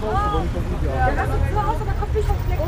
Oh. Ja, lass uns zu Hause, da kommt nicht auf Fleck.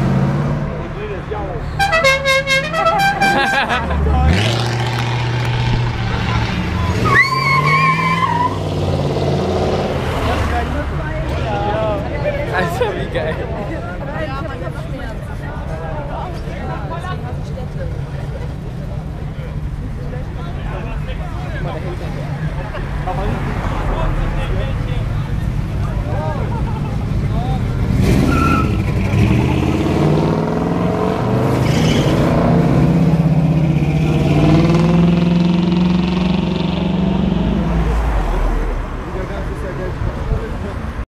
man wie geil. Aber